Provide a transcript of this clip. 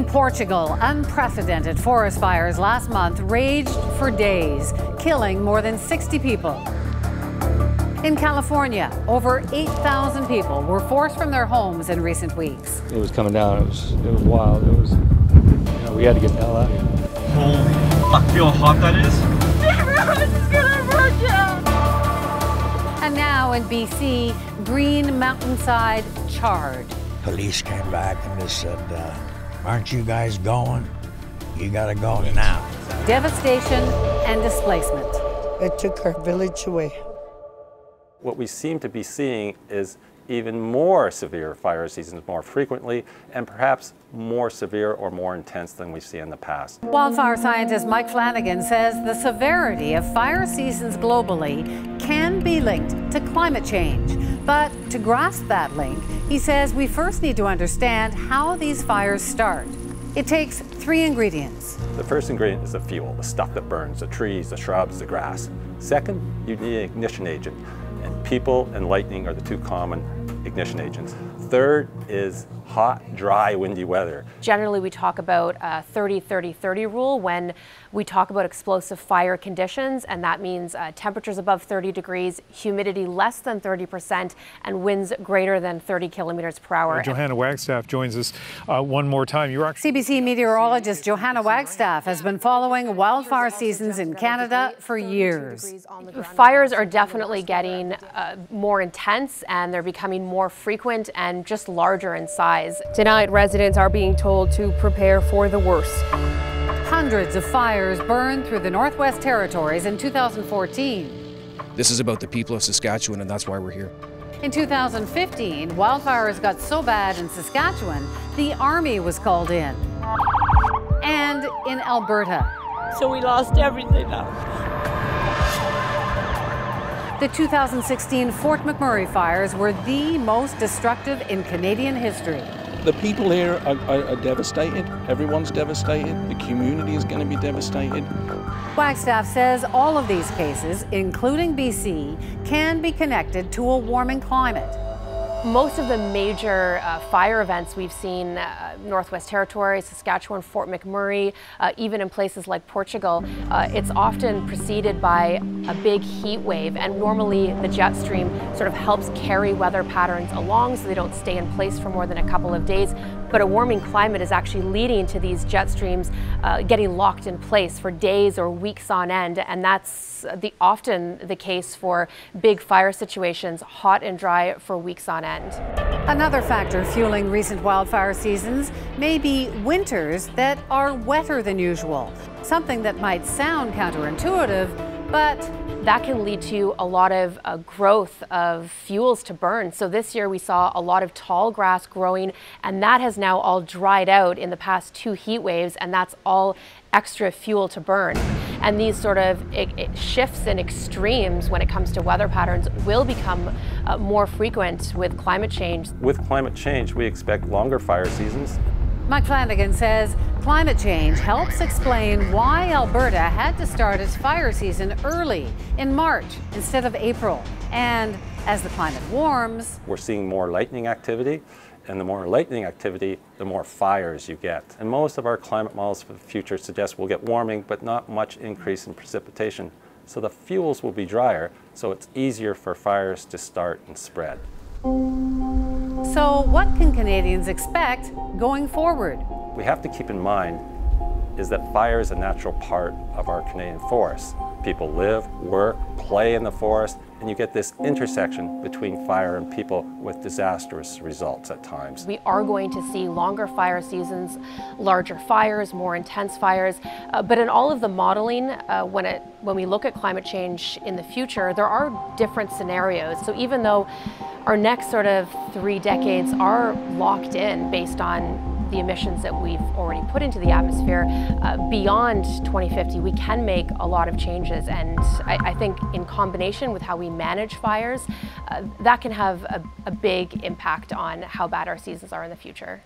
Portugal, unprecedented forest fires last month raged for days, killing more than 60 people. In California, over 8,000 people were forced from their homes in recent weeks. It was coming down. It was it was wild. It was you know, we had to get the hell out of here. Holy fuck, feel how hot that is? And now in BC, green mountainside charred. Police came back and just said, uh, aren't you guys going? You gotta go now. Devastation and displacement. It took our village away. What we seem to be seeing is even more severe fire seasons more frequently and perhaps more severe or more intense than we see in the past. Wildfire scientist Mike Flannigan says the severity of fire seasons globally can be linked to climate change. But to grasp that link, he says we first need to understand how these fires start. It takes three ingredients. The first ingredient is the fuel, the stuff that burns, the trees, the shrubs, the grass. Second, you need an ignition agent. And people and lightning are the two common ignition agents. Third is hot, dry, windy weather. Generally, we talk about a 30 30 30 rule when we talk about explosive fire conditions, and that means uh, temperatures above 30 degrees, humidity less than 30%, and winds greater than 30 kilometers per hour. Uh, Johanna Wagstaff joins us uh, one more time. You are CBC meteorologist Johanna Wagstaff has been following wildfire seasons in Canada for years. Fires are definitely getting uh, more intense, and they're becoming more frequent and just larger in size. Tonight, residents are being told to prepare for the worst. Hundreds of fires burned through the Northwest Territories in 2014. This is about the people of Saskatchewan, and that's why we're here. In 2015, wildfires got so bad in Saskatchewan, the Army was called in. And in Alberta. So we lost everything now. The 2016 Fort McMurray fires were the most destructive in Canadian history. The people here are, are, are, devastated. Everyone's devastated. The community is going to be devastated. Wagstaff says all of these cases, including BC, can be connected to a warming climate. Most of the major uh, fire events we've seen, uh, Northwest Territories, Saskatchewan, Fort McMurray, uh, even in places like Portugal, uh, it's often preceded by a big heat wave. And normally the jet stream sort of helps carry weather patterns along so they don't stay in place for more than a couple of days. But a warming climate is actually leading to these jet streams uh, getting locked in place for days or weeks on end. And that's the, often the case for big fire situations, hot and dry for weeks on end. Another factor fueling recent wildfire seasons may be winters that are wetter than usual. Something that might sound counterintuitive, but that can lead to a lot of uh, growth of fuels to burn. So this year we saw a lot of tall grass growing and that has now all dried out in the past two heat waves and that's all extra fuel to burn. And these sort of it, it shifts and extremes when it comes to weather patterns will become uh, more frequent with climate change. With climate change, we expect longer fire seasons. Mike Flannigan says climate change helps explain why Alberta had to start its fire season early in March instead of April. And as the climate warms, we're seeing more lightning activity and the more lightning activity, the more fires you get. And most of our climate models for the future suggest we'll get warming, but not much increase in precipitation. So the fuels will be drier, so it's easier for fires to start and spread. So what can Canadians expect going forward? We have to keep in mind is that fire is a natural part of our Canadian forests. People live, work, play in the forest, and you get this intersection between fire and people with disastrous results at times. We are going to see longer fire seasons, larger fires, more intense fires, uh, but in all of the modeling, uh, when, it, when we look at climate change in the future, there are different scenarios. So even though our next sort of three decades are locked in based on the emissions that we've already put into the atmosphere, uh, beyond 2050, we can make a lot of changes. And I, I think in combination with how we manage fires, uh, that can have a, a big impact on how bad our seasons are in the future.